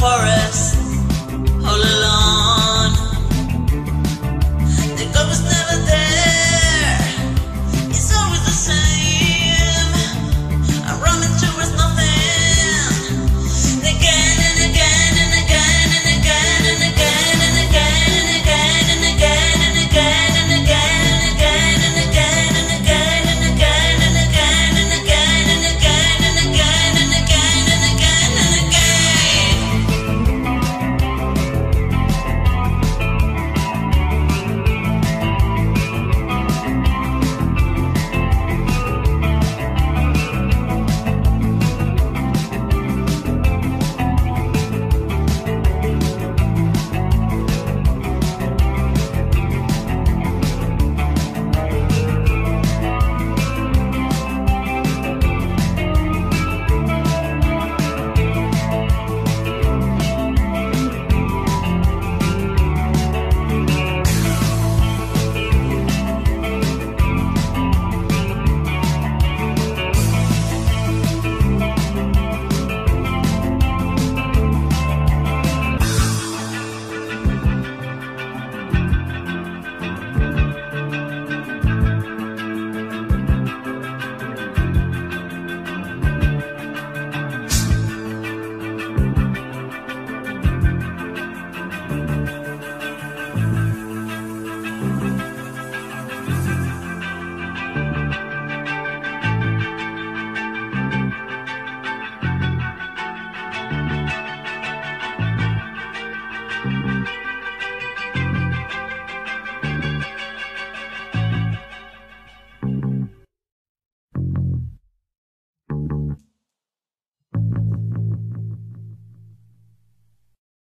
forest all.